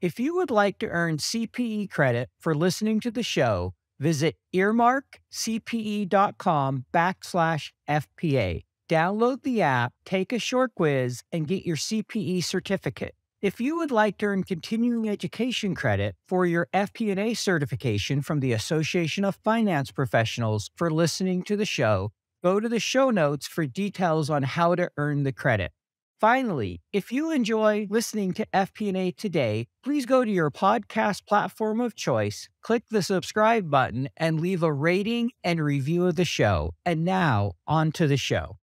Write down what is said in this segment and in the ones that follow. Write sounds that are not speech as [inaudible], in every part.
If you would like to earn CPE credit for listening to the show, visit earmarkcpe.com backslash FPA. Download the app, take a short quiz, and get your CPE certificate. If you would like to earn continuing education credit for your FP&A certification from the Association of Finance Professionals for listening to the show, go to the show notes for details on how to earn the credit. Finally, if you enjoy listening to FP&A today, please go to your podcast platform of choice, click the subscribe button, and leave a rating and review of the show. And now, on to the show.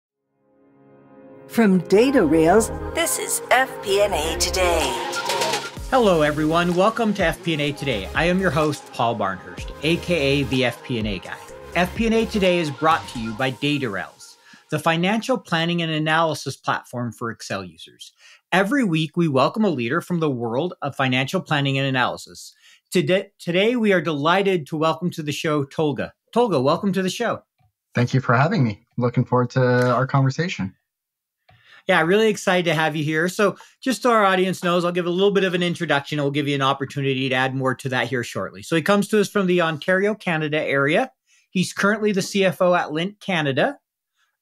From DataRails, this is FP&A Today. Hello, everyone. Welcome to FP&A Today. I am your host, Paul Barnhurst, aka the FP&A guy. FP&A Today is brought to you by DataRails, the financial planning and analysis platform for Excel users. Every week, we welcome a leader from the world of financial planning and analysis. Today, today we are delighted to welcome to the show Tolga. Tolga, welcome to the show. Thank you for having me. Looking forward to our conversation yeah, really excited to have you here. So, just so our audience knows, I'll give a little bit of an introduction. I'll give you an opportunity to add more to that here shortly. So, he comes to us from the Ontario, Canada area. He's currently the CFO at Lindt Canada,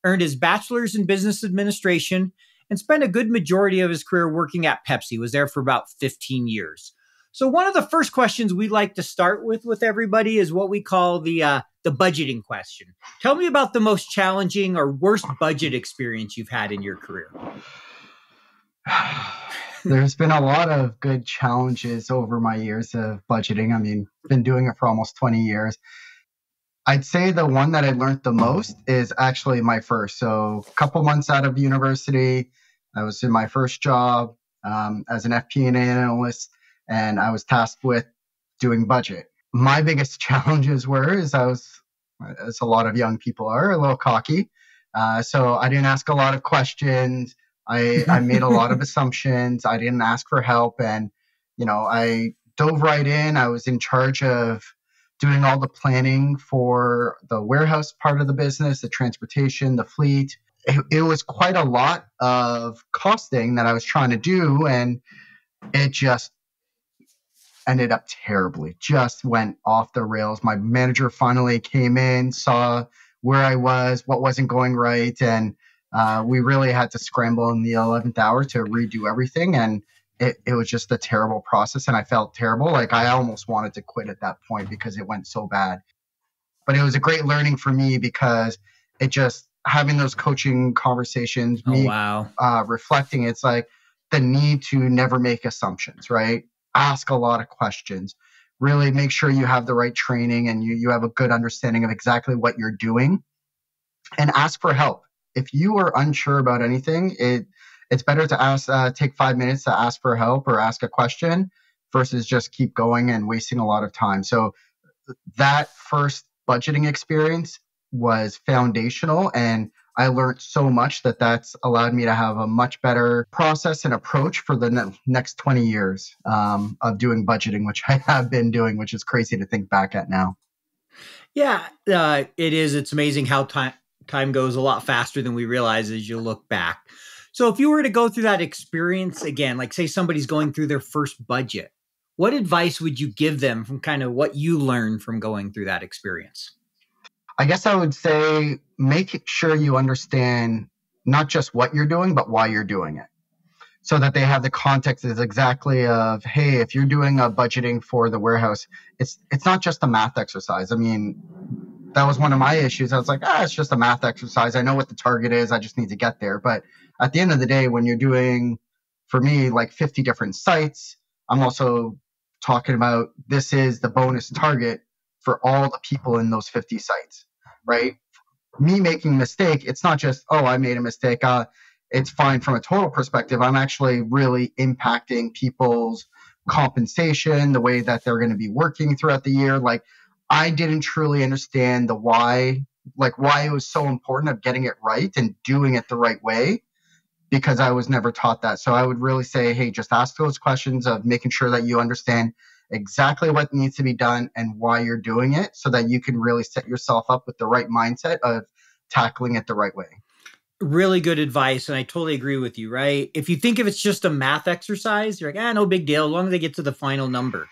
earned his bachelor's in business administration, and spent a good majority of his career working at Pepsi. Was there for about 15 years. So, one of the first questions we like to start with with everybody is what we call the uh, the budgeting question. Tell me about the most challenging or worst budget experience you've had in your career. [sighs] There's been a lot of good challenges over my years of budgeting. I mean, been doing it for almost 20 years. I'd say the one that I learned the most is actually my first. So, a couple months out of university, I was in my first job um, as an FP&A analyst, and I was tasked with doing budget my biggest [laughs] challenges were is I was, as a lot of young people are, a little cocky. Uh, so I didn't ask a lot of questions. I, I made a lot of [laughs] assumptions. I didn't ask for help. And, you know, I dove right in. I was in charge of doing all the planning for the warehouse part of the business, the transportation, the fleet. It, was quite a lot of costing that I was trying to do. And it just ended up terribly. Just went off the rails. My manager finally came in, saw where I was, what wasn't going right, and uh, we really had to scramble in the 11th hour to redo everything. And it, it was just a terrible process. And I felt terrible. Like I almost wanted to quit at that point because it went so bad. But it was a great learning for me because it just having those coaching conversations, oh, me wow. uh, reflecting, it's like the need to never make assumptions, right? ask a lot of questions really make sure you have the right training and you, you have a good understanding of exactly what you're doing and ask for help if you are unsure about anything it it's better to ask uh, take five minutes to ask for help or ask a question versus just keep going and wasting a lot of time so that first budgeting experience was foundational and I learned so much that that's allowed me to have a much better process and approach for the ne- next 20 years um, of doing budgeting, which I have been doing, which is crazy to think back at now. Yeah, uh, it is. It's amazing how time time goes a lot faster than we realize as you look back. So, if you were to go through that experience again, like say somebody's going through their first budget, what advice would you give them from kind of what you learned from going through that experience? I guess I would say make sure you understand not just what you're doing, but why you're doing it. So that they have the context is exactly of, hey, if you're doing a budgeting for the warehouse, it's it's not just a math exercise. I mean, that was one of my issues. I was like, ah, it's just a math exercise. I know what the target is. I just need to get there. But at the end of the day, when you're doing, for me, like 50 different sites, I'm also talking about this is the bonus target for all the people in those 50 sites right? Me making a mistake, it's not just, oh, I made a mistake. Uh, it's fine from a total perspective. I'm actually really impacting people's compensation, the way that they're going to be working throughout the year. Like, I didn't truly understand the why, like, why it was so important of getting it right and doing it the right way because I was never taught that. So I would really say, hey, just ask those questions of making sure that you understand exactly what needs to be done and why you're doing it so that you can really set yourself up with the right mindset of tackling it the right way. really good advice. And I totally agree with you, right? If you think if it's just a math exercise, you're like, ah, no big deal, as long as they get to the final number.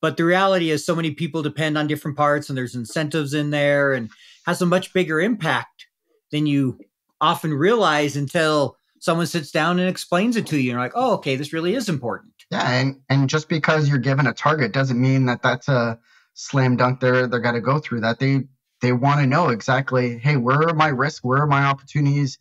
But the reality is, so many people depend on different parts, and there's incentives in there, and has a much bigger impact than you often realize until someone sits down and explains it to you. And you're like, oh, okay, this really is important. Yeah, and and just because you're given a target doesn't mean that that's a slam dunk. They're they're got to go through that. They they want to know exactly, hey, where are my risks? Where are my opportunities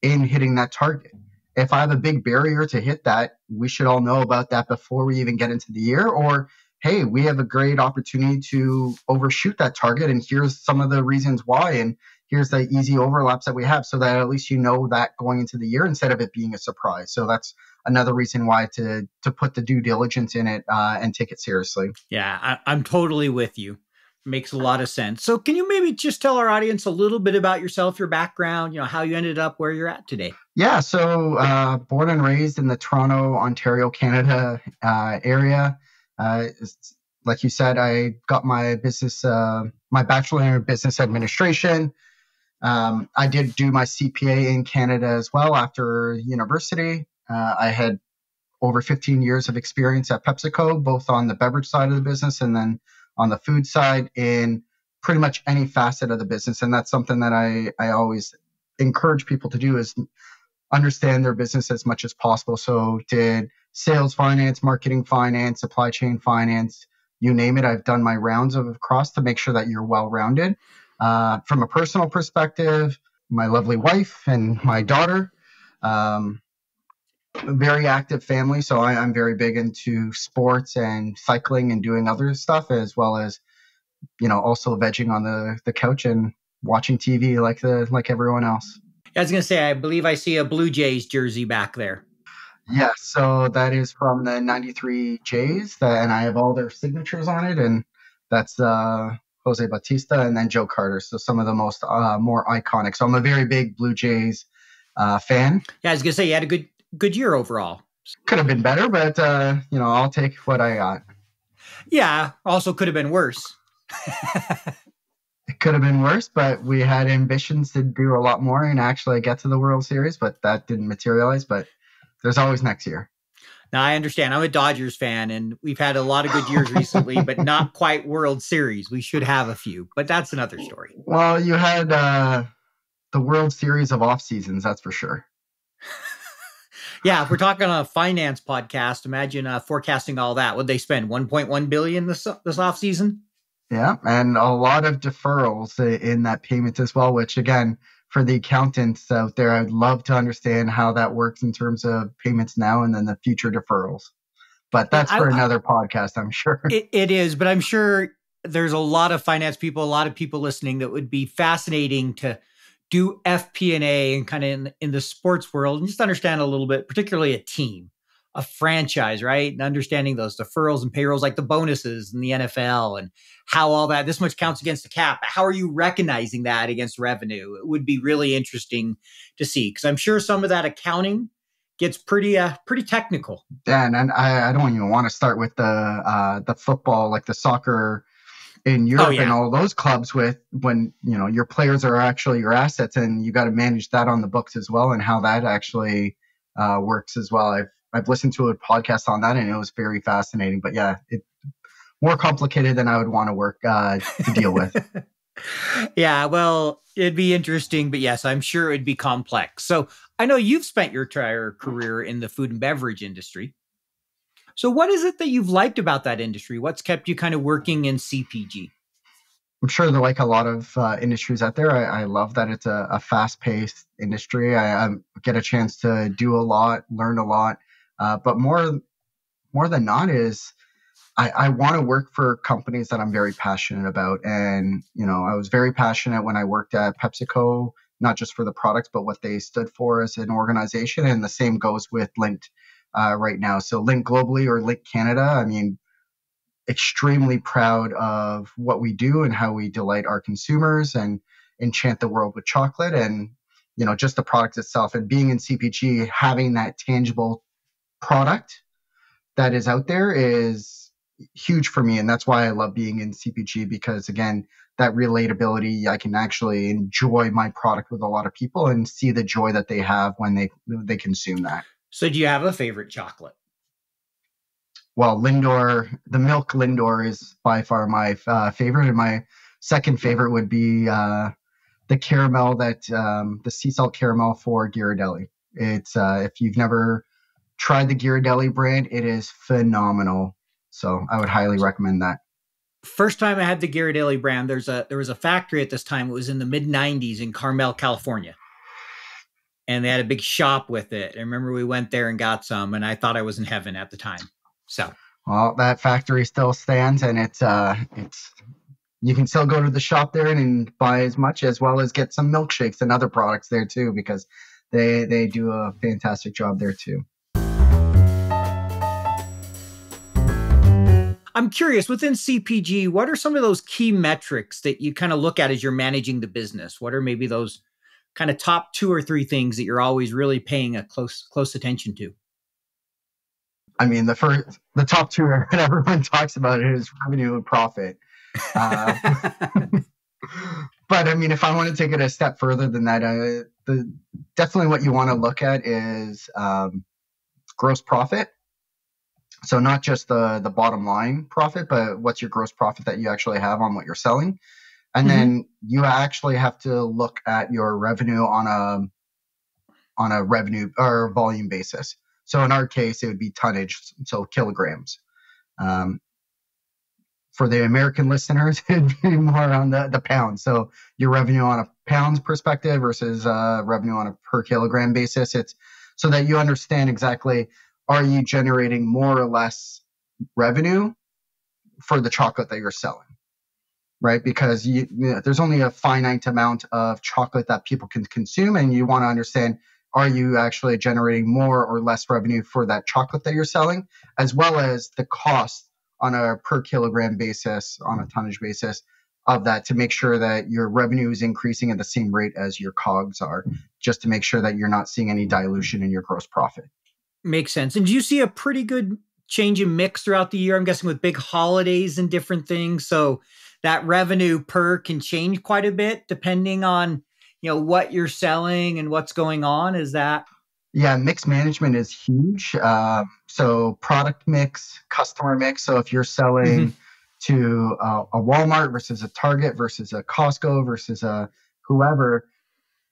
in hitting that target? If I have a big barrier to hit that, we should all know about that before we even get into the year. Or hey, we have a great opportunity to overshoot that target, and here's some of the reasons why. And here's the easy overlaps that we have so that at least you know that going into the year instead of it being a surprise. So that's another reason why to to put the due diligence in it uh, and take it seriously. Yeah, I, I'm totally with you. Makes a lot of sense. So, can you maybe just tell our audience a little bit about yourself, your background, you know, how you ended up where you're at today? Yeah, so uh, born and raised in the Toronto, Ontario, Canada uh, area. Uh, like you said, I got my business, uh, my bachelor in business administration. Um, I did do my CPA in Canada as well after university. Uh, I had over 15 years of experience at PepsiCo, both on the beverage side of the business and then on the food side in pretty much any facet of the business. And that's something that I, I always encourage people to do is understand their business as much as possible. So did sales finance, marketing finance, supply chain finance, you name it. I've done my rounds of across to make sure that you're well rounded. Uh, from a personal perspective, my lovely wife and my daughter, um, very active family. So I, I'm very big into sports and cycling and doing other stuff as well as, you know, also vegging on the, the couch and watching TV like the like everyone else. I was gonna say, I believe I see a Blue Jays jersey back there. Yeah, so that is from the '93 Jays, that, and I have all their signatures on it, and that's uh, Jose Bautista, and then Joe Carter. So some of the most uh, more iconic. So I'm a very big Blue Jays uh, fan. Yeah, I was gonna say you had a good good year overall. Could have been better, but uh, you know I'll take what I got. Yeah, also could have been worse. it could have been worse, but we had ambitions to do a lot more and actually get to the World Series, but that didn't materialize. But there's always next year. Now I understand. I'm a Dodgers fan, and we've had a lot of good years recently, but [laughs] not quite World Series. We should have a few, but that's another story. Well, you had uh, the World Series of off seasons, that's for sure. [laughs] yeah, if we're talking on a finance podcast, imagine uh, forecasting all that. Would they spend 1.1 billion this this off season? Yeah, and a lot of deferrals in that payment as well, which again for the accountants out there, I'd love to understand how that works in terms of payments now and then the future deferrals. But that's for I, another I, podcast, I'm sure. [laughs] It, it is, but I'm sure there's a lot of finance people, a lot of people listening that would be fascinating to do FP&A and kind of in, in the sports world and just understand a little bit, particularly a team a franchise, right? And understanding those deferrals and payrolls, like the bonuses in the NFL and how all that, this much counts against the cap. How are you recognizing that against revenue? It would be really interesting to see because I'm sure some of that accounting gets pretty uh pretty technical. Yeah, and, I, I don't even want to start with the uh the football, like the soccer in oh, Europe oh, yeah. and all those clubs with when you know your players are actually your assets and you got to manage that on the books as well and how that actually uh, works as well. I've I've listened to a podcast on that and it was very fascinating. But yeah, it more complicated than I would want to work uh, to deal with. [laughs] yeah, well, it'd be interesting, but yes, I'm sure it'd be complex. So I know you've spent your entire career in the food and beverage industry. So what is it that you've liked about that industry? What's kept you kind of working in CPG? I'm sure that like a lot of uh, industries out there, I, I, love that it's a, a fast-paced industry. I, I, get a chance to do a lot, learn a lot, uh, but more, more than not is I, I want to work for companies that I'm very passionate about. And, you know, I was very passionate when I worked at PepsiCo, not just for the products, but what they stood for as an organization. And the same goes with Lindt uh, right now. So Lindt globally or Lindt Canada, I mean, extremely proud of what we do and how we delight our consumers and enchant the world with chocolate and you know just the product itself and being in cpg having that tangible product that is out there is huge for me. And that's why I love being in CPG because, again, that relatability, I can actually enjoy my product with a lot of people and see the joy that they have when they they consume that. So, do you have a favorite chocolate? Well, Lindor, the milk Lindor is by far my uh, favorite, and my second favorite would be uh, the caramel that um, the sea salt caramel for Ghirardelli. It's uh, if you've never tried the Ghirardelli brand, it is phenomenal. So I would highly recommend that. First time I had the Ghirardelli brand, there's a there was a factory at this time. It was in the mid '90s in Carmel, California, and they had a big shop with it. I remember we went there and got some, and I thought I was in heaven at the time. So, well, that factory still stands, and it's uh, it's you can still go to the shop there and buy as much as well as get some milkshakes and other products there too, because they they do a fantastic job there too. I'm curious within CPG, what are some of those key metrics that you kind of look at as you're managing the business? What are maybe those kind of top two or three things that you're always really paying a close close attention to? I mean, the first, the top two that [laughs] everyone talks about is revenue and profit. Uh, [laughs] but I mean, if I want to take it a step further than that, uh, the definitely what you want to look at is um, gross profit so not just the the bottom line profit, but what's your gross profit that you actually have on what you're selling. And mm-hmm. then you actually have to look at your revenue on a on a revenue or volume basis. So in our case, it would be tonnage, so kilograms. Um, for the American listeners, [laughs] it'd be more on the, the pound. So your revenue on a pounds perspective versus uh, revenue on a per kilogram basis. It's so that you understand exactly are you generating more or less revenue for the chocolate that you're selling? Right? Because you, you know, there's only a finite amount of chocolate that people can consume and you want to understand are you actually generating more or less revenue for that chocolate that you're selling as well as the cost on a per kilogram basis on a tonnage basis of that to make sure that your revenue is increasing at the same rate as your cogs are just to make sure that you're not seeing any dilution in your gross profit Makes sense. And do you see a pretty good change in mix throughout the year? I'm guessing with big holidays and different things. So that revenue per can change quite a bit depending on you know what you're selling and what's going on. Is that? Yeah, mix management is huge. Uh, so product mix, customer mix. So if you're selling mm-hmm. to uh, a Walmart versus a Target versus a Costco versus a whoever,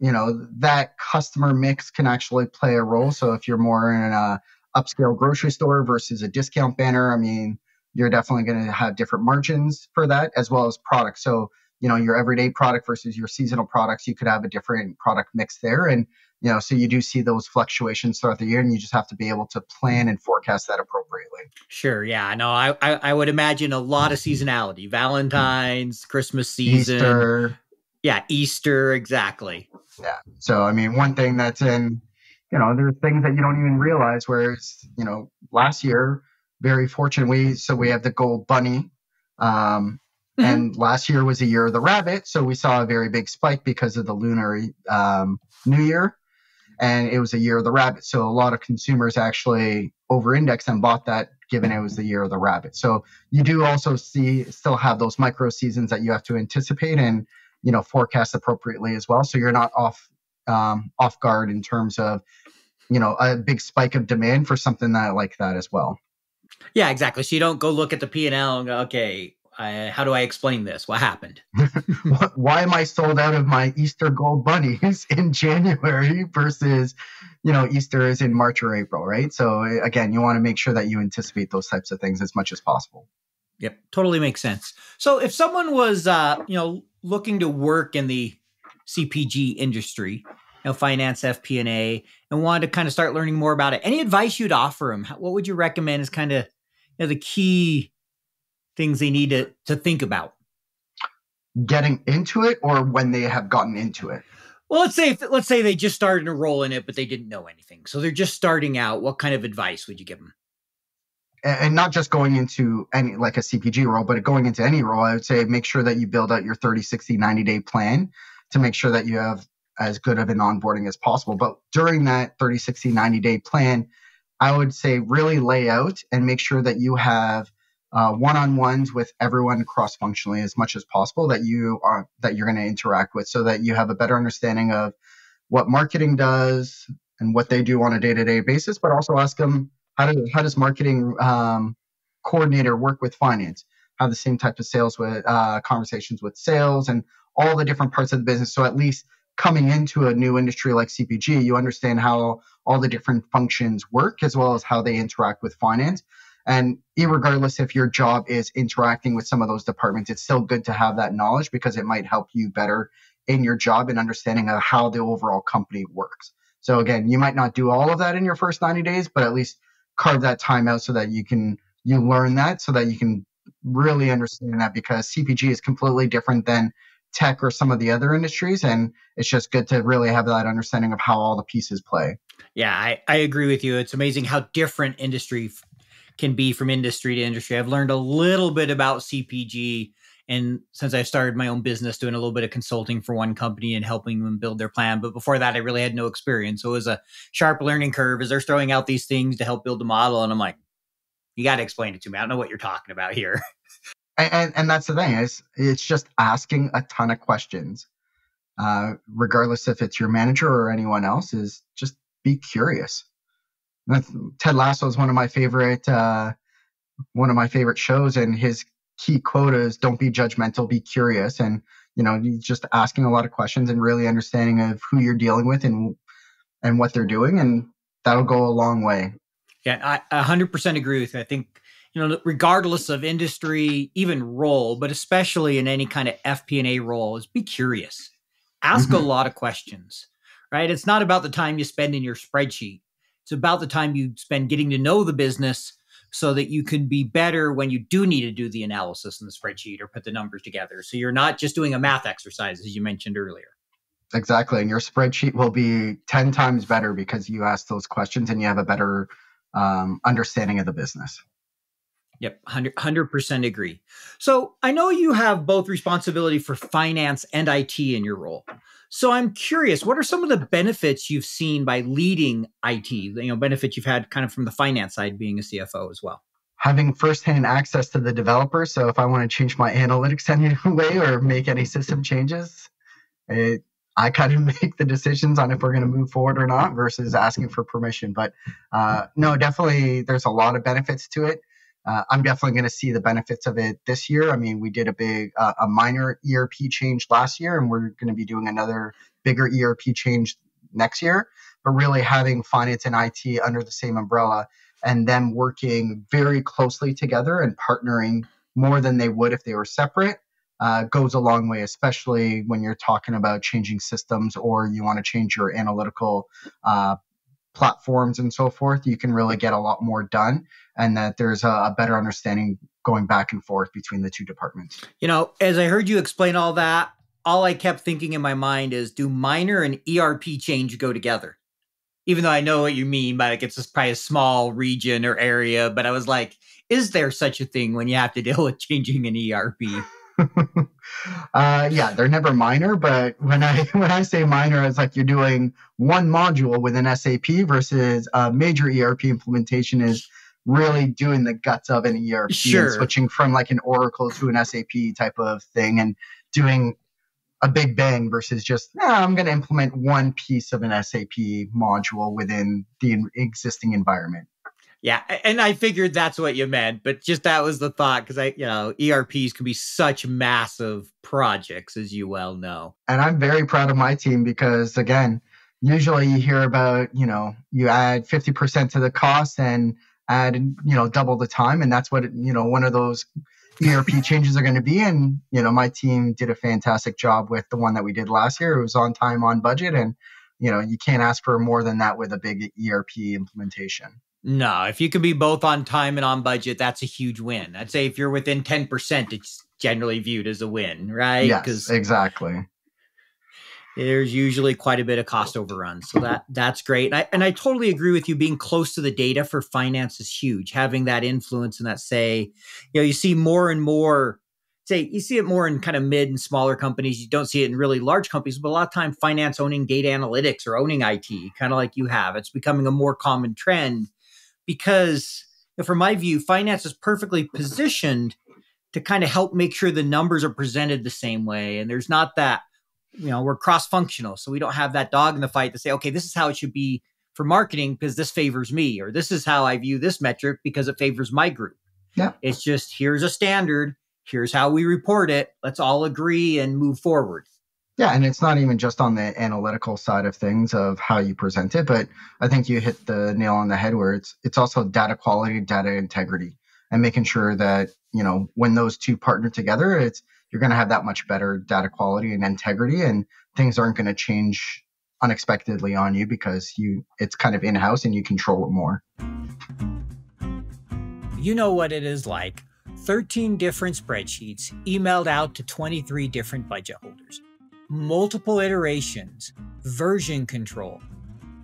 you know that customer mix can actually play a role. So if you're more in a upscale grocery store versus a discount banner i mean you're definitely going to have different margins for that as well as products so you know your everyday product versus your seasonal products you could have a different product mix there. And you know so you do see those fluctuations throughout the year and you just have to be able to plan and forecast that appropriately. Sure. Yeah no i i, I would imagine a lot of seasonality valentine's christmas season Easter. Yeah easter exactly yeah. So I mean, one thing that's in, you know, there's things that you don't even realize. Whereas, you know, last year, very fortunate, we so we have the gold bunny, um, mm-hmm. and last year was the year of the rabbit, so we saw a very big spike because of the lunar um, New Year, and it was a year of the rabbit. So a lot of consumers actually over-indexed and bought that given it was the year of the rabbit. So you do also see still have those micro seasons that you have to anticipate and you know forecast appropriately as well. So you're not off um, off guard in terms of you know a big spike of demand for something that like that as well. Yeah exactly. So you don't go look at the p&l and go okay I, how do i explain this? What happened? [laughs] Why am i sold out of my easter gold bunnies [laughs] in january versus you know easter is in march or april right? So again you want to make sure that you anticipate those types of things as much as possible. Yep, totally makes sense. So if someone was, uh, you know, looking to work in the CPG industry, you know, finance, FP&A, and wanted to kind of start learning more about it, any advice you'd offer them? What would you recommend as kind of you know, the key things they need to to think about? Getting into it, or when they have gotten into it. Well, let's say if, let's say they just started to roll in it, but they didn't know anything, so they're just starting out. What kind of advice would you give them? And not just going into any like a CPG role, but going into any role, I would say make sure that you build out your 30, 60, 90 day plan to make sure that you have as good of an onboarding as possible. But during that 30, 60, 90 day plan, I would say really lay out and make sure that you have uh, one-on-ones with everyone cross-functionally as much as possible that you are that you're going to interact with, so that you have a better understanding of what marketing does and what they do on a day-to-day basis. But also ask them how does how does marketing um, coordinator work with finance? Have the same type of sales with uh, conversations with sales and all the different parts of the business. So at least coming into a new industry like CPG, you understand how all the different functions work as well as how they interact with finance. And regardless if your job is interacting with some of those departments, it's still good to have that knowledge because it might help you better in your job and understanding of how the overall company works. So again, you might not do all of that in your first 90 days, but at least carve that time out so that you can you learn that so that you can really understand that because CPG is completely different than tech or some of the other industries and it's just good to really have that understanding of how all the pieces play. Yeah, I, I agree with you. It's amazing how different industry can be from industry to industry. I've learned a little bit about CPG and since I started my own business doing a little bit of consulting for one company and helping them build their plan. But before that, I really had no experience. So it was a sharp learning curve as they're throwing out these things to help build the model. And I'm like, you got to explain it to me. I don't know what you're talking about here. [laughs] And, and, and that's the thing is it's just asking a ton of questions, uh, regardless if it's your manager or anyone else. Is just be curious. Ted Lasso is one of my favorite uh, one of my favorite shows, and his key quote is "Don't be judgmental, be curious." And you know, just asking a lot of questions and really understanding of who you're dealing with and and what they're doing, and that'll go a long way. Yeah, I 100% agree with you. I think you know, regardless of industry, even role, but especially in any kind of FP&A role, is be curious. Ask mm-hmm. a lot of questions. Right? It's not about the time you spend in your spreadsheet it's about the time you spend getting to know the business so that you can be better when you do need to do the analysis in the spreadsheet or put the numbers together. So you're not just doing a math exercise, as you mentioned earlier. Exactly. And your spreadsheet will be 10 times better because you ask those questions and you have a better um, understanding of the business. Yep, 100 percent agree. So I know you have both responsibility for finance and IT in your role. So I'm curious, what are some of the benefits you've seen by leading IT? You know, benefits you've had kind of from the finance side being a CFO as well. Having firsthand access to the developer. So if I want to change my analytics [laughs] any way or make any system changes, it, I kind of [laughs] make the decisions on if we're going to move forward or not versus asking for permission. But uh, no, definitely there's a lot of benefits to it uh, I'm definitely going to see the benefits of it this year. I mean, we did a big, uh, a minor ERP change last year, and we're going to be doing another bigger ERP change next year. But really having finance and IT under the same umbrella and them working very closely together and partnering more than they would if they were separate uh, goes a long way, especially when you're talking about changing systems or you want to change your analytical uh, platforms and so forth, you can really get a lot more done and that there's a, a, better understanding going back and forth between the two departments. You know, as I heard you explain all that, all I kept thinking in my mind is do minor and ERP change go together? Even though I know what you mean by like it's probably a small region or area, but I was like, is there such a thing when you have to deal with changing an ERP? [laughs] uh, yeah, they're never minor, but when I [laughs] when I say minor, it's like you're doing one module within SAP versus a major ERP implementation is really doing the guts of an ERP sure. and switching from like an Oracle to an SAP type of thing and doing a big bang versus just I'm going to implement one piece of an SAP module within the existing environment. Yeah, and I figured that's what you meant, but just that was the thought because I, you know, ERPs can be such massive projects, as you well know. And I'm very proud of my team because, again, usually you hear about, you know, you add 50% to the cost and add, you know, double the time, and that's what you know one of those ERP [laughs] changes are going to be. And you know, my team did a fantastic job with the one that we did last year. It was on time, on budget, and you know, you can't ask for more than that with a big ERP implementation. No, if you can be both on time and on budget, that's a huge win. I'd say if you're within 10%, it's generally viewed as a win, right? Yes, exactly. There's usually quite a bit of cost overrun. So that that's great. And I, and I totally agree with you. Being close to the data for finance is huge. Having that influence and that say, you know, you see more and more say you see it more in kind of mid and smaller companies. You don't see it in really large companies, but a lot of time finance owning data analytics or owning IT, kind of like you have. It's becoming a more common trend because from my view, finance is perfectly positioned to kind of help make sure the numbers are presented the same way. And there's not that, you know, we're cross functional. So we don't have that dog in the fight to say, okay, this is how it should be for marketing because this favors me, or this is how I view this metric because it favors my group. Yeah. It's just here's a standard, here's how we report it. Let's all agree and move forward. Yeah, and it's not even just on the analytical side of things of how you present it, but I think you hit the nail on the head where it's it's also data quality, data integrity, and making sure that, you know, when those two partner together, it's you're going to have that much better data quality and integrity and things aren't going to change unexpectedly on you because you it's kind of in-house and you control it more. You know what it is like. 13 different spreadsheets emailed out to 23 different budget holders. Multiple iterations, version control,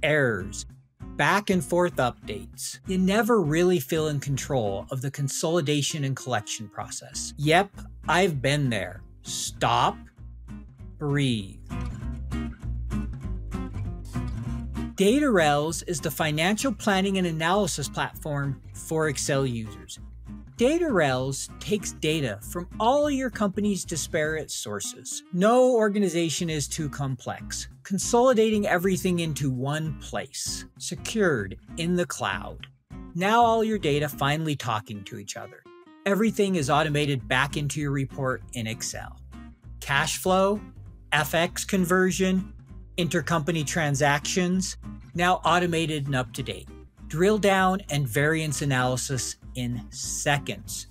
errors, back and forth updates. You never really feel in control of the consolidation and collection process. Yep, I've been there. Stop, breathe. DataRails is the financial planning and analysis platform for Excel users. DataRails takes data from all your company's disparate sources. No organization is too complex, consolidating everything into one place, secured in the cloud. Now all your data finally talking to each other. Everything is automated back into your report in Excel. Cash flow, FX conversion, intercompany transactions, now automated and up to date. Drill down and variance analysis in seconds.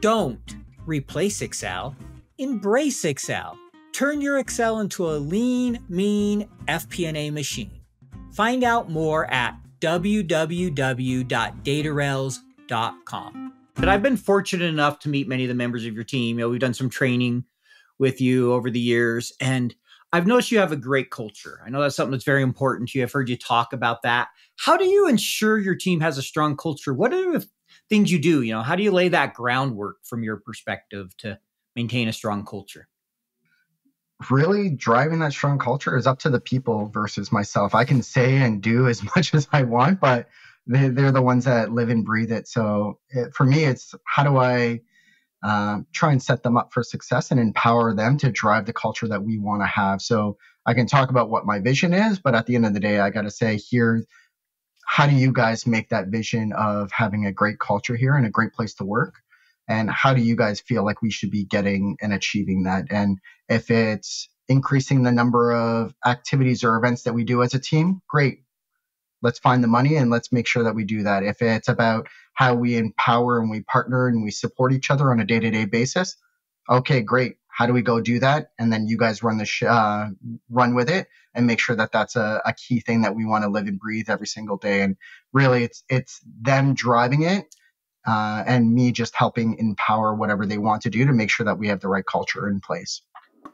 Don't replace Excel, embrace Excel. Turn your Excel into a lean, mean FP&A machine. Find out more at www.datarails.com. But I've been fortunate enough to meet many of the members of your team. You know, we've done some training with you over the years, and I've noticed you have a great culture. I know that's something that's very important to you. I've heard you talk about that. How do you ensure your team has a strong culture? What are the things you do? You know, how do you lay that groundwork from your perspective to maintain a strong culture? Really driving that strong culture is up to the people versus myself. I can say and do [laughs] as much as I want, but they, are the ones that live and breathe it. So it, for me, it's how do I uh, try and set them up for success and empower them to drive the culture that we want to have. So I can talk about what my vision is, but at the end of the day, I got to say here, how do you guys make that vision of having a great culture here and a great place to work? And how do you guys feel like we should be getting and achieving that? And if it's increasing the number of activities or events that we do as a team, great let's find the money and let's make sure that we do that. If it's about how we empower and we partner and we support each other on a day to day basis, okay, great. How do we go do that? And then you guys run the sh- uh, run with it and make sure that that's a, a key thing that we want to live and breathe every single day. And really, it's it's them driving it uh, and me just helping empower whatever they want to do to make sure that we have the right culture in place.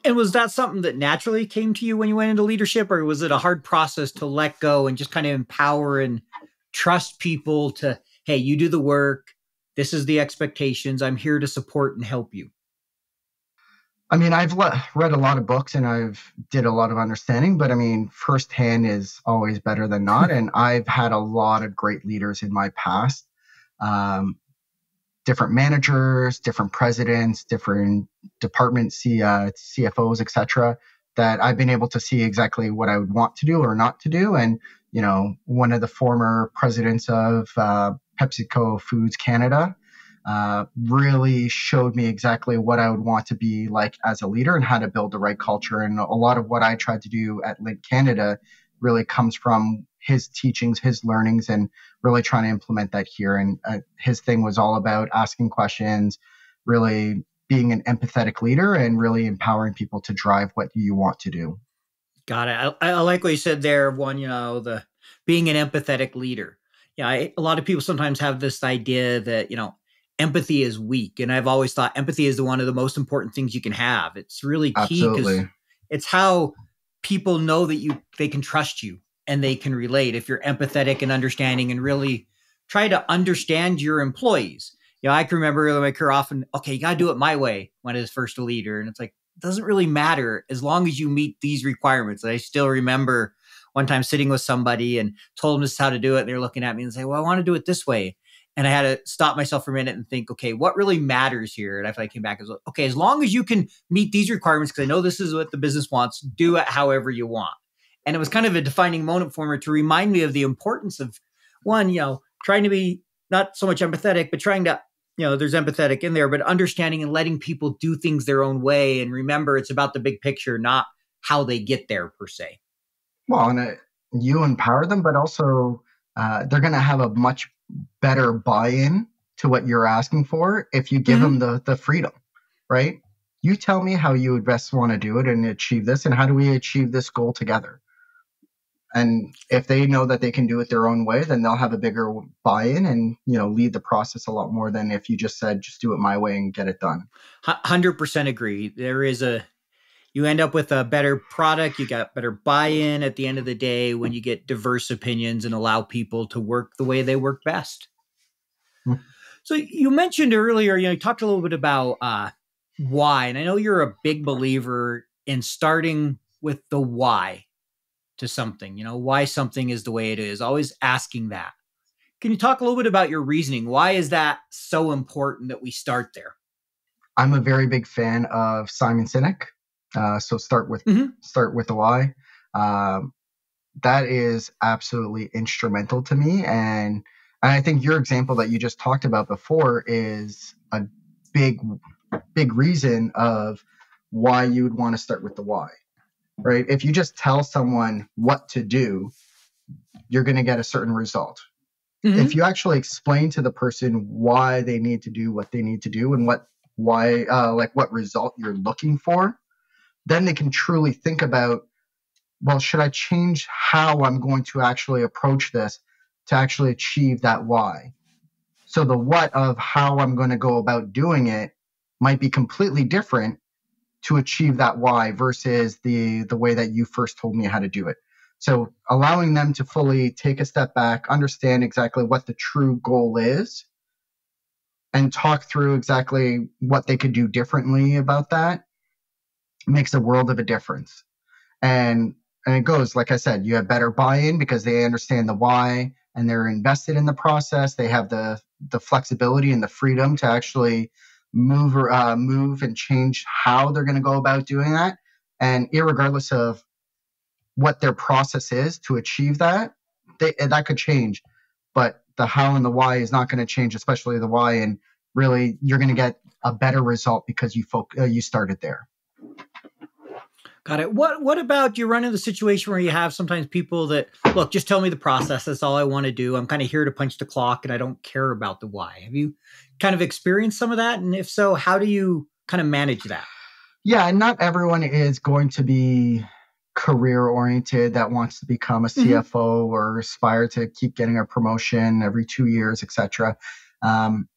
And was that something that naturally came to you when you went into leadership, or was it a hard process to let go and just kind of empower and trust people to, hey, you do the work. This is the expectations. I'm here to support and help you. I mean, I've le- read a lot of books and I've did a lot of understanding, but I mean, firsthand is always better than not. [laughs] and I've had a lot of great leaders in my past. Um, different managers, different presidents, different department C, uh, CFOs, etc. That I've been able to see exactly what I would want to do or not to do. And you know, one of the former presidents of uh, PepsiCo Foods Canada uh, really showed me exactly what I would want to be like as a leader and how to build the right culture. And a lot of what I tried to do at Lindt Canada really comes from his teachings, his learnings, and really trying to implement that here. And uh, his thing was all about asking questions, really being an empathetic leader, and really empowering people to drive what you want to do. Got it. I, I like what you said there. One, you know, the being an empathetic leader. Yeah, I, a lot of people sometimes have this idea that you know empathy is weak, and I've always thought empathy is the one of the most important things you can have. It's really key because it's how people know that you they can trust you and they can relate if you're empathetic and understanding and really try to understand your employees. You know, I can remember in my career often, okay, you got to do it my way when I was first a leader. And it's like, it doesn't really matter as long as you meet these requirements. I still remember one time sitting with somebody and told them this is how to do it. And they're looking at me and say, well, I want to do it this way. And I had to stop myself for a minute and think, okay, what really matters here? And I came back as okay, as long as you can meet these requirements, because I know this is what the business wants, do it however you want. And it was kind of a defining moment for me to remind me of the importance of one, you know, trying to be not so much empathetic, but trying to, you know, there's empathetic in there, but understanding and letting people do things their own way. And remember, it's about the big picture, not how they get there per se. Well, and uh, you empower them, but also uh, they're going to have a much better buy-in to what you're asking for if you give mm-hmm. them the the freedom, right? You tell me how you would best want to do it and achieve this, and how do we achieve this goal together? And if they know that they can do it their own way, then they'll have a bigger buy-in and you know lead the process a lot more than if you just said just do it my way and get it done. Hundred percent agree. There is a you end up with a better product you got better buy-in at the end of the day when you get diverse opinions and allow people to work the way they work best. Mm-hmm. so you mentioned earlier you know you talked a little bit about uh, why and i know you're a big believer in starting with the why to something you know why something is the way it is always asking that. Can you talk a little bit about your reasoning? Why is that so important that we start there? I'm a very big fan of simon sinek uh, so start with mm-hmm. start with the why. Um, that is absolutely instrumental to me, and and I think your example that you just talked about before is a big big reason of why you would want to start with the why. Right? If you just tell someone what to do, you're going to get a certain result. Mm-hmm. If you actually explain to the person why they need to do what they need to do and what why uh, like what result you're looking for, then they can truly think about well, should I change how I'm going to actually approach this to actually achieve that why? So the what of how I'm going to go about doing it might be completely different to achieve that why versus the the way that you first told me how to do it. So allowing them to fully take a step back, understand exactly what the true goal is, and talk through exactly what they could do differently about that makes a world of a difference. And and it goes like I said, you have better buy-in because they understand the why and they're invested in the process. They have the the flexibility and the freedom to actually move or uh, move and change how they're going to go about doing that. And regardless of what their process is to achieve that, they, that could change. But the how and the why is not going to change, especially the why. And really, you're going to get a better result because you folk, uh, you started there. Got it. What What about you run into the situation where you have sometimes people that look, just tell me the process. That's all I want to do. I'm kind of here to punch the clock, and I don't care about the why. Have you kind of experienced some of that? And if so, how do you kind of manage that? Yeah, and not everyone is going to be career oriented that wants to become a CFO mm-hmm. or aspire to keep getting a promotion every two years, etc. Um,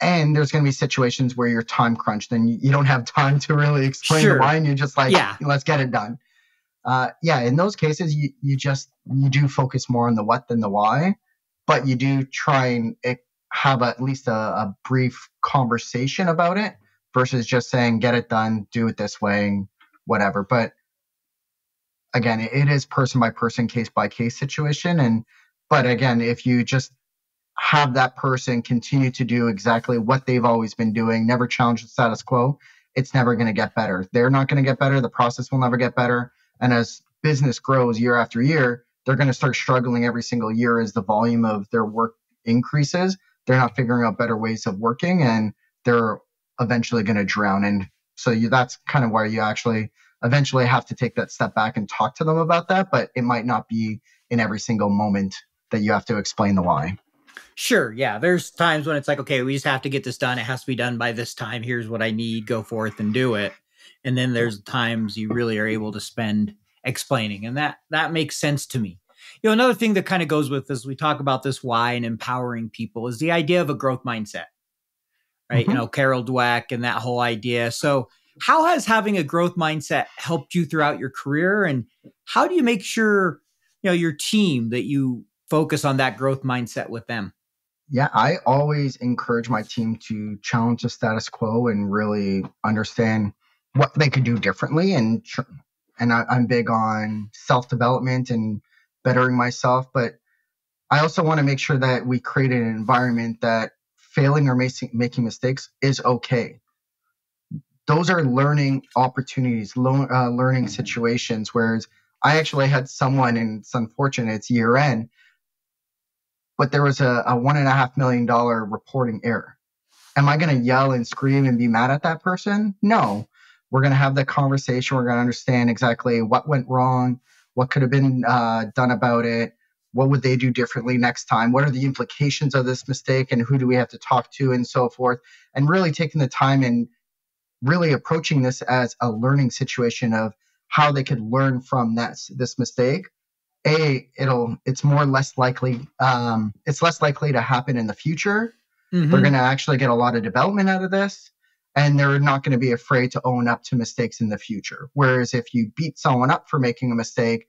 and there's going to be situations where you're time crunched and you don't have time to really explain sure. why and you're just like yeah. let's get it done uh, yeah in those cases you, you just you do focus more on the what than the why but you do try and have at least a, a brief conversation about it versus just saying get it done do it this way and whatever but again it, it is person by person case by case situation and but again if you just have that person continue to do exactly what they've always been doing, never challenge the status quo, it's never going to get better. They're not going to get better. The process will never get better. And as business grows year after year, they're going to start struggling every single year as the volume of their work increases. They're not figuring out better ways of working and they're eventually going to drown. And so you, that's kind of where you actually eventually have to take that step back and talk to them about that. But it might not be in every single moment that you have to explain the why. Sure. Yeah. There's times when it's like, okay, we just have to get this done. It has to be done by this time. Here's what I need. Go forth and do it. And then there's times you really are able to spend explaining. And that that makes sense to me. You know, another thing that kind of goes with as we talk about this why and empowering people is the idea of a growth mindset. Right. Mm-hmm. You know, Carol Dweck and that whole idea. So how has having a growth mindset helped you throughout your career? And how do you make sure, you know, your team that you focus on that growth mindset with them? Yeah, I always encourage my team to challenge the status quo and really understand what they could do differently. And and I, I'm big on self development and bettering myself, but I also want to make sure that we create an environment that failing or making, making mistakes is okay. Those are learning opportunities, lo- uh, learning situations. Whereas I actually had someone, and it's unfortunate, it's year end, but there was a, a one and a half million dollar reporting error. Am I going to yell and scream and be mad at that person? No. We're going to have the conversation. We're going to understand exactly what went wrong, what could have been uh, done about it, what would they do differently next time what are the implications of this mistake and who do we have to talk to and so forth and really taking the time and really approaching this as a learning situation of how they could learn from that this mistake a it'll it's more less likely um, it's less likely to happen in the future mm-hmm. they're going to actually get a lot of development out of this and they're not going to be afraid to own up to mistakes in the future whereas if you beat someone up for making a mistake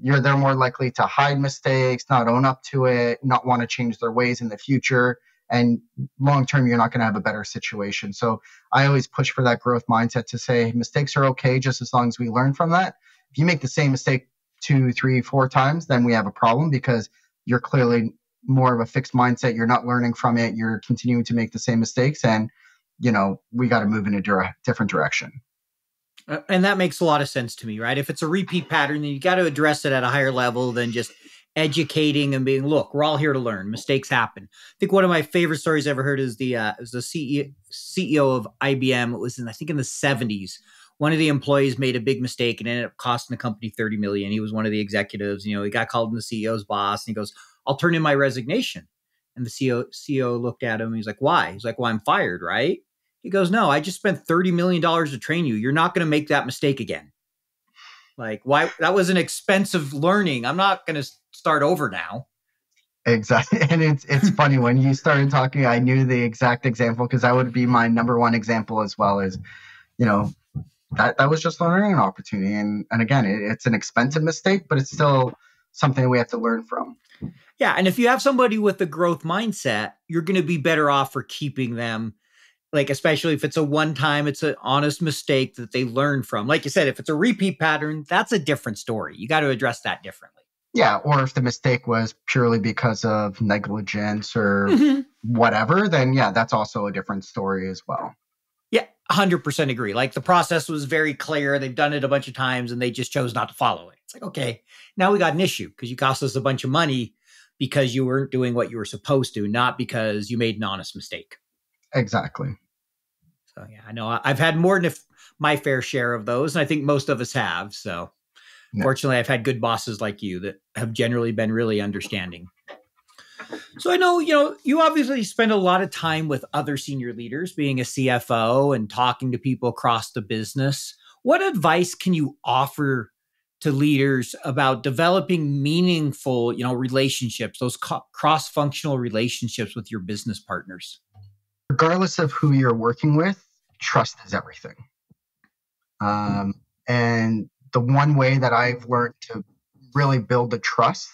you're they're more likely to hide mistakes, not own up to it, not want to change their ways in the future. And long term, you're not going to have a better situation. So I always push for that growth mindset to say mistakes are okay just as long as we learn from that. If you make the same mistake two, three, four times, then we have a problem because you're clearly more of a fixed mindset. You're not learning from it. You're continuing to make the same mistakes. And, you know, we got to move in a dire- different direction. Uh, and that makes a lot of sense to me, right? If it's a repeat pattern, then you got to address it at a higher level than just educating and being, look, we're all here to learn. Mistakes happen. I think one of my favorite stories I ever heard is the uh, the CEO, CEO of IBM. It was in I think in the 70s. One of the employees made a big mistake and ended up costing the company 30 million. He was one of the executives. You know, he got called in the CEO's boss and he goes, I'll turn in my resignation. And the CEO, CEO looked at him. he's like, why? He's like, well, I'm fired, right? He goes, No, I just spent $30 million to train you. You're not going to make that mistake again. Like, why? That was an expensive learning. I'm not going to start over now. Exactly. [laughs] And it's it's funny when you started talking, I knew the exact example because that would be my number one example as well as, you know, that, that was just a learning opportunity. And and again, it, it's an expensive mistake, but it's still something we have to learn from. Yeah. And if you have somebody with a growth mindset, you're going to be better off for keeping them like especially if it's a one time it's an honest mistake that they learn from like you said if it's a repeat pattern that's a different story you got to address that differently yeah or if the mistake was purely because of negligence or mm-hmm. whatever then yeah that's also a different story as well 100% agree like the process was very clear they've done it a bunch of times and they just chose not to follow it it's like okay now we got an issue because you cost us a bunch of money because you weren't doing what you were supposed to not because you made an honest mistake exactly so yeah, I know I've had more than my fair share of those, and I think most of us have. So yeah. fortunately, I've had good bosses like you that have generally been really understanding. So I know, you know, you obviously spend a lot of time with other senior leaders, being a CFO and talking to people across the business. What advice can you offer to leaders about developing meaningful, you know, relationships, those co- cross-functional relationships with your business partners? regardless of who you're working with, trust is everything. Um, and the one way that I've learned to really build the trust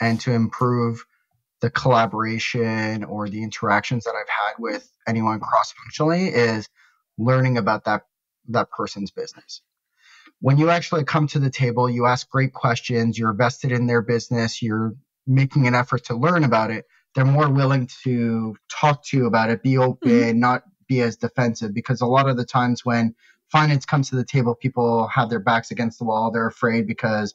and to improve the collaboration or the interactions that I've had with anyone cross functionally is learning about that that person's business. When you actually come to the table, you ask great questions, you're vested in their business, you're making an effort to learn about it, they're more willing to talk to you about it, be open, mm-hmm. not be as defensive. Because a lot of the times when finance comes to the table, people have their backs against the wall. They're afraid because,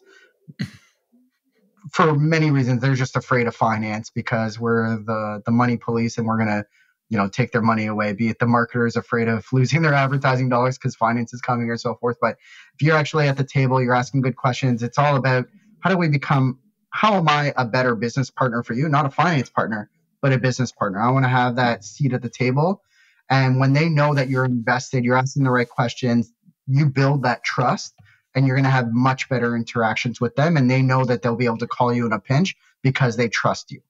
for many reasons, they're just afraid of finance because we're the the money police and we're gonna, you know, take their money away. Be it the marketers afraid of [laughs] losing their advertising dollars because finance is coming or so forth. But if you're actually at the table, you're asking good questions. It's all about how do we become how am I a better business partner for you? Not a finance partner, but a business partner. I want to have that seat at the table. And when they know that you're invested, you're asking the right questions, you build that trust and you're going to have much better interactions with them. And they know that they'll be able to call you in a pinch because they trust you,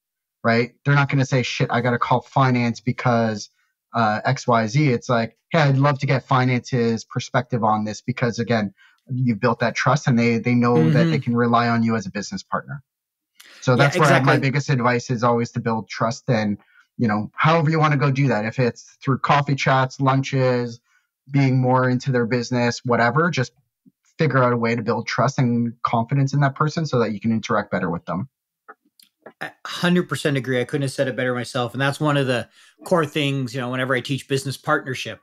right? They're not going to say, shit, I got to call finance because uh, XYZ. It's like, hey, I'd love to get finance's perspective on this because, again, you've built that trust and they, they know mm-hmm. that they can rely on you as a business partner. So that's yeah, exactly. where my biggest advice is always to build trust and, you know, however you want to go do that. If it's through coffee chats, lunches, being more into their business, whatever, just figure out a way to build trust and confidence in that person so that you can interact better with them. I 100% agree. I couldn't have said it better myself. And that's one of the core things, you know, whenever I teach business partnership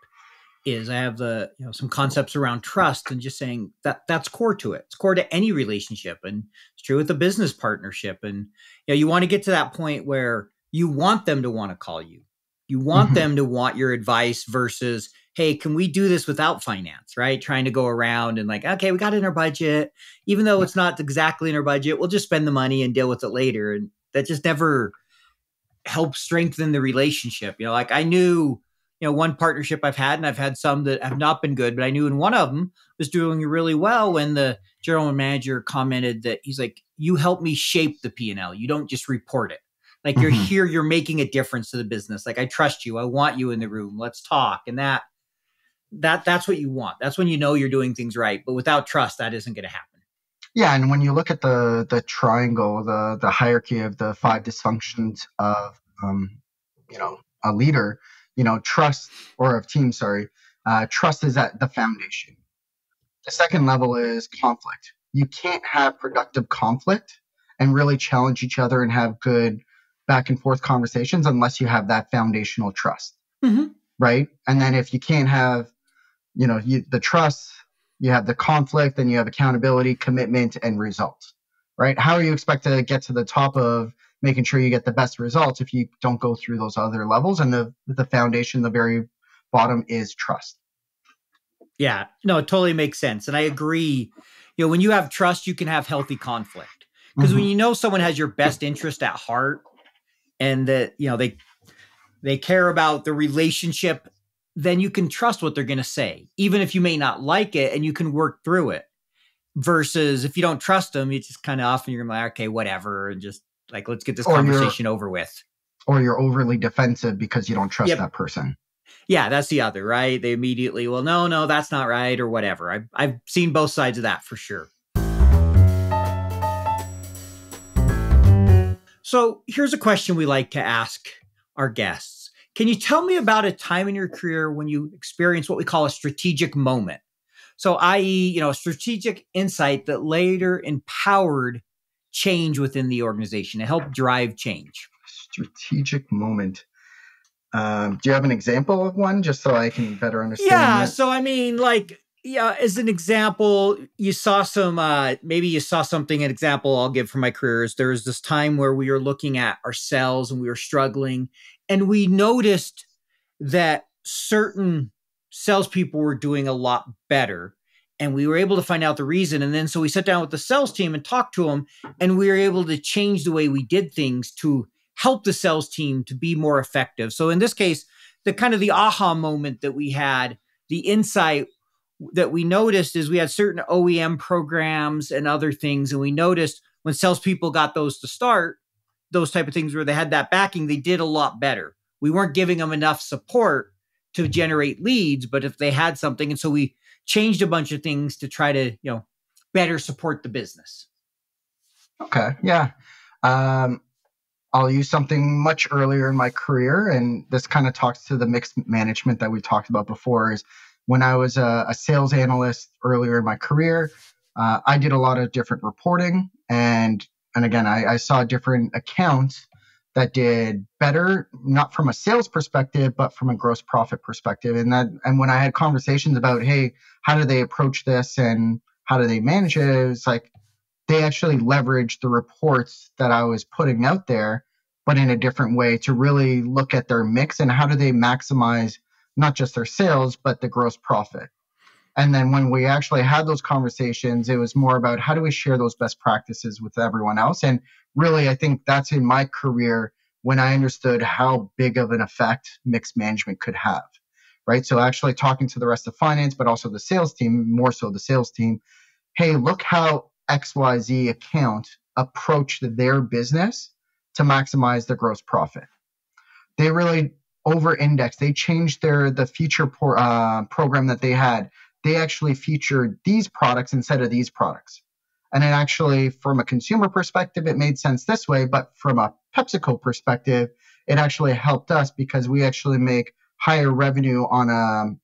is I have the, you know, some concepts around trust and just saying that that's core to it. It's core to any relationship. And it's true with a business partnership. And, you know, you want to get to that point where you want them to want to call you. You want mm-hmm. them to want your advice versus, hey, can we do this without finance, right? Trying to go around and like, okay, we got it in our budget. Even though it's not exactly in our budget, we'll just spend the money and deal with it later. And that just never helps strengthen the relationship. You know, like I knew, you know, one partnership I've had, and I've had some that have not been good, but I knew in one of them was doing really well when the general manager commented that he's like, "You help me shape the P and L. You don't just report it. Like you're mm-hmm. here, you're making a difference to the business. Like I trust you. I want you in the room. Let's talk." And that that that's what you want. That's when you know you're doing things right. But without trust, that isn't going to happen. Yeah, and when you look at the the triangle, the the hierarchy of the five dysfunctions of um, you know a leader, you know trust or of team, sorry, uh, trust is at the foundation. The second level is conflict. You can't have productive conflict and really challenge each other and have good back and forth conversations unless you have that foundational trust, mm-hmm. right? And then if you can't have, you know, you, the trust you have the conflict, then you have accountability, commitment, and results, right? How are you expect to get to the top of making sure you get the best results if you don't go through those other levels? And the the foundation, the very bottom is trust. Yeah, no, it totally makes sense. And I agree. You know, when you have trust, you can have healthy conflict. Because mm-hmm. when you know someone has your best interest at heart and that, you know, they they care about the relationship then you can trust what they're going to say, even if you may not like it and you can work through it. Versus if you don't trust them, you just kind of often you're like, okay, whatever, and just like, let's get this or conversation over with. Or you're overly defensive because you don't trust yep. that person. Yeah, that's the other, right? They immediately, well, no, no, that's not right, or whatever. I've, I've seen both sides of that for sure. So here's a question we like to ask our guests can you tell me about a time in your career when you experienced what we call a strategic moment? So, i.e., you know, a strategic insight that later empowered change within the organization to help drive change. Strategic moment. Um, do you have an example of one just so I can better understand? Yeah. That? So, I mean, like, yeah, as an example, you saw some, uh, maybe you saw something, an example I'll give from my career is there was this time where we were looking at ourselves and we were struggling and we noticed that certain salespeople were doing a lot better. And we were able to find out the reason. And then so we sat down with the sales team and talked to them, and we were able to change the way we did things to help the sales team to be more effective. So in this case, the kind of the aha moment that we had, the insight that we noticed is we had certain OEM programs and other things, and we noticed when salespeople got those to start, those type of things where they had that backing, they did a lot better. We weren't giving them enough support to generate leads, but if they had something, and so we changed a bunch of things to try to, you know, better support the business. Okay. Yeah. Um, I'll use something much earlier in my career, and this kind of talks to the mix management that we talked about before. Is when I was a, a sales analyst earlier in my career, uh, I did a lot of different reporting, and and again, I, I saw different accounts that did better, not from a sales perspective, but from a gross profit perspective. And that, and when I had conversations about, hey, how do they approach this and how do they manage it, it was like they actually leveraged the reports that I was putting out there, but in a different way to really look at their mix and how do they maximize not just their sales, but the gross profit. And then when we actually had those conversations, it was more about how do we share those best practices with everyone else. And really, I think that's in my career when I understood how big of an effect mix management could have. Right. So actually talking to the rest of finance, but also the sales team, more so the sales team. Hey, look how XYZ account approached their business to maximize their gross profit. They really over indexed. They changed their the feature por- uh, program that they had they actually featured these products instead of these products. And it actually, from a consumer perspective, it made sense this way. But from a PepsiCo perspective, it actually helped us because we actually make higher revenue on a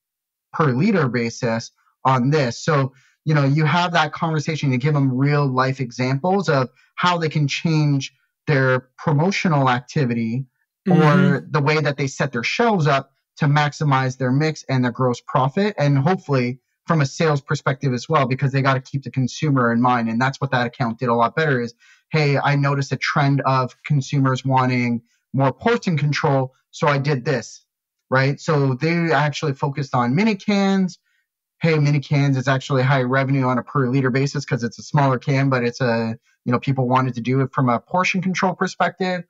per liter basis on this. So, you know, you have that conversation, you give them real life examples of how they can change their promotional activity or mm-hmm. the way that they set their shelves up to maximize their mix and their gross profit and hopefully from a sales perspective as well because they got to keep the consumer in mind and that's what that account did a lot better is hey i noticed a trend of consumers wanting more portion control so i did this right so they actually focused on mini cans hey mini cans is actually high revenue on a per liter basis because it's a smaller can but it's a you know people wanted to do it from a portion control perspective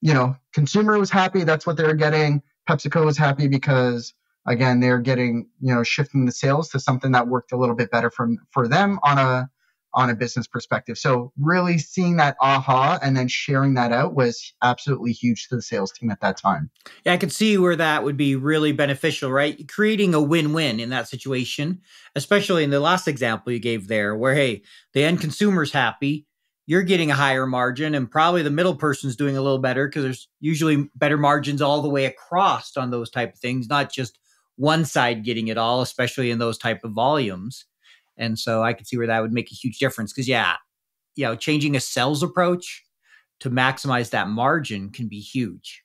you know, consumer was happy. That's what they were getting. PepsiCo was happy because again, they're getting, you know, shifting the sales to something that worked a little bit better from for them on a on a business perspective. So really seeing that aha and then sharing that out was absolutely huge to the sales team at that time. Yeah, I could see where that would be really beneficial, right? Creating a win-win in that situation, especially in the last example you gave there, where hey, the end consumer's happy, you're getting a higher margin and probably the middle person's doing a little better because there's usually better margins all the way across on those type of things not just one side getting it all especially in those type of volumes and so i can see where that would make a huge difference because yeah you know changing a sales approach to maximize that margin can be huge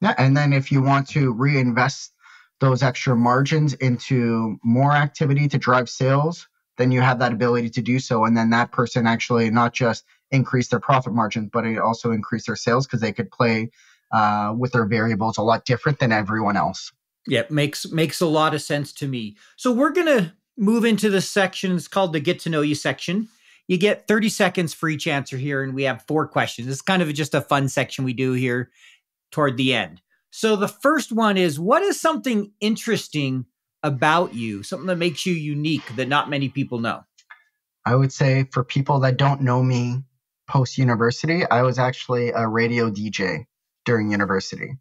yeah and then if you want to reinvest those extra margins into more activity to drive sales then you have that ability to do so. And then that person actually not just increase their profit margin, but it also increase their sales because they could play uh, with their variables a lot different than everyone else. Yeah, makes makes a lot of sense to me. So we're gonna move into the section. It's called the get to know you section. You get 30 seconds for each answer here, and we have four questions. It's kind of just a fun section we do here toward the end. So the first one is what is something interesting about you, something that makes you unique that not many people know? I would say for people that don't know me post university, I was actually a radio DJ during university.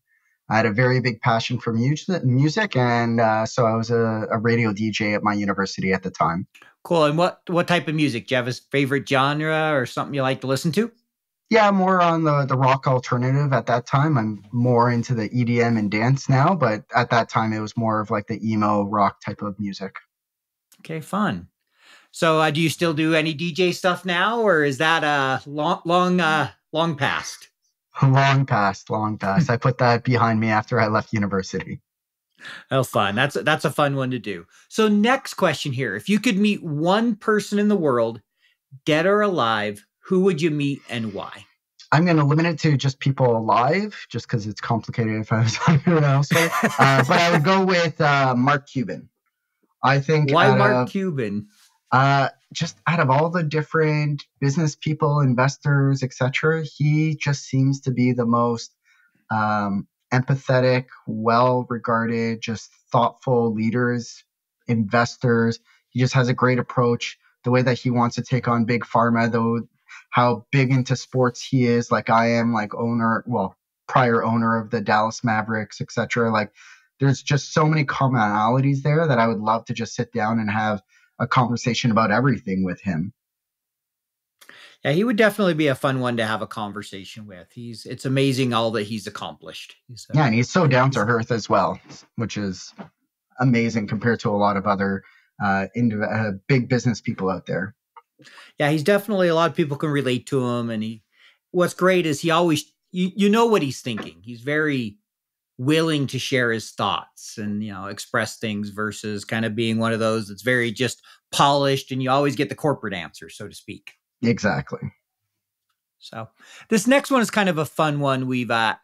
I had a very big passion for music, and uh, so I was a, a, radio DJ at my university at the time. Cool. And what what type of music? Do you have a favorite genre or something you like to listen to? Yeah, more on the the rock alternative at that time. I'm more into the EDM and dance now, but at that time it was more of like the emo rock type of music. Okay, fun. So, uh, do you still do any DJ stuff now, or is that uh long long uh long past? [laughs] Long past, long past. I put that behind me after I left university. Oh, fun. That's that's a fun one to do. So, next question here: If you could meet one person in the world, dead or alive, who would you meet and why? I'm going to limit it to just people alive, just because it's complicated if I was [laughs] on anyone else. uh, but I would go with uh, Mark Cuban. I think. Why Mark of, Cuban? Uh, just out of all the different business people, investors, etc., he just seems to be the most um, empathetic, well-regarded, just thoughtful leaders, investors. He just has a great approach. The way that he wants to take on big pharma, though how big into sports he is, like I am, like owner, well, prior owner of the Dallas Mavericks, etc. Like there's just so many commonalities there that I would love to just sit down and have a conversation about everything with him. Yeah, he would definitely be a fun one to have a conversation with. He's it's amazing all that he's accomplished. He's, uh, yeah, and he's so down to earth as well, which is amazing compared to a lot of other uh, into, uh, big business people out there. Yeah, he's definitely a lot of people can relate to him, and he. What's great is he always you you know what he's thinking. He's very willing to share his thoughts and you know express things versus kind of being one of those that's very just polished and you always get the corporate answer so to speak exactly so this next one is kind of a fun one we've uh,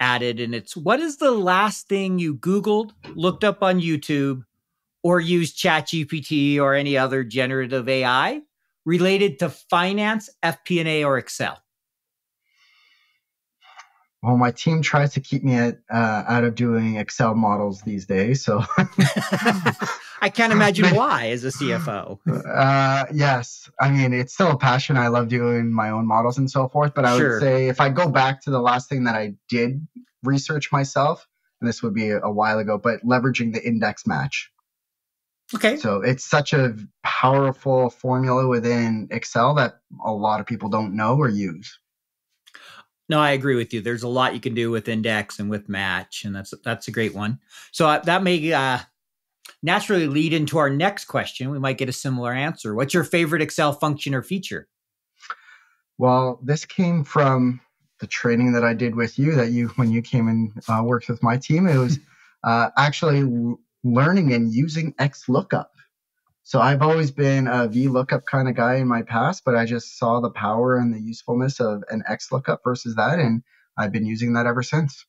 added and it's what is the last thing you googled looked up on youtube or used chat gpt or any other generative ai related to finance, FP&A, or Excel? Well, my team tries to keep me at, uh, out of doing Excel models these days. So [laughs] I can't imagine [laughs] why as a CFO. Uh, yes. I mean, it's still a passion. I love doing my own models and so forth. But I sure. would say if I go back to the last thing that I did research myself, and this would be a, a while ago, but leveraging the index match. Okay. So it's such a powerful formula within Excel that a lot of people don't know or use. No, I agree with you. There's a lot you can do with index and with match, and that's that's a great one. So uh, that may uh, naturally lead into our next question. We might get a similar answer. What's your favorite Excel function or feature? Well, this came from the training that I did with you. That you, when you came and uh, worked with my team, it was [laughs] uh, actually learning and using XLOOKUP. So I've always been a VLOOKUP kind of guy in my past, but I just saw the power and the usefulness of an XLOOKUP versus that, and I've been using that ever since.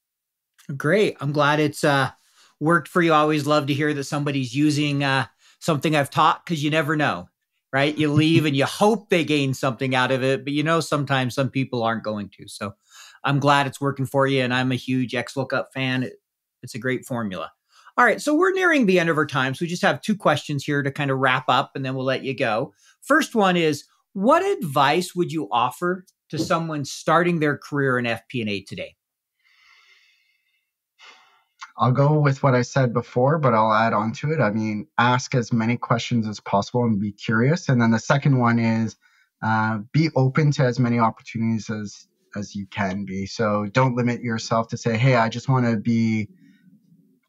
Great. I'm glad it's uh, worked for you. I always love to hear that somebody's using uh, something I've taught because you never know, right? You leave and you hope they gain something out of it, but you know sometimes some people aren't going to. So I'm glad it's working for you, and I'm a huge XLOOKUP fan. It, it's a great formula. All right, so we're nearing the end of our time, so we just have two questions here to kind of wrap up, and then we'll let you go. First one is, what advice would you offer to someone starting their career in FP&A today? I'll go with what I said before, but I'll add on to it. I mean, ask as many questions as possible and be curious. And then the second one is uh, be open to as many opportunities as as you can be. So don't limit yourself to say, "Hey, I just want to be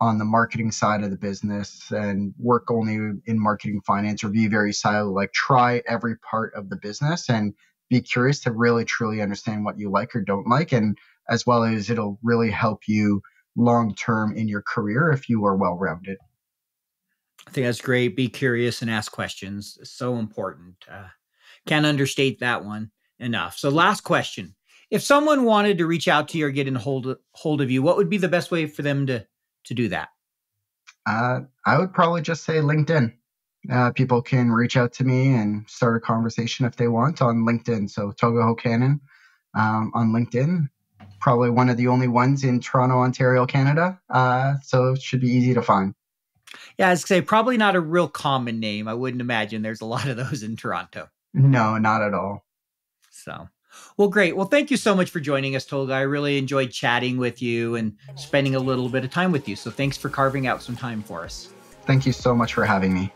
on the marketing side of the business and work only in marketing finance or be very siloed." Like try every part of the business and be curious to really truly understand what you like or don't like and as well as it'll really help you long term in your career if you are well rounded. I think that's great. Be curious and ask questions. so important. Uh, can't understate that one enough. So, last question: If someone wanted to reach out to you or get in hold hold of you, what would be the best way for them to to do that? Uh, I would probably just say LinkedIn. Uh, people can reach out to me and start a conversation if they want on LinkedIn. So Tolga Hocanin um, on LinkedIn probably one of the only ones in Toronto, Ontario, Canada. Uh, so it should be easy to find. Yeah, I was say probably not a real common name. I wouldn't imagine there's a lot of those in Toronto. No, not at all. So, well, great. Well, thank you so much for joining us, Tolga. I really enjoyed chatting with you and spending a little bit of time with you. So thanks for carving out some time for us. Thank you so much for having me.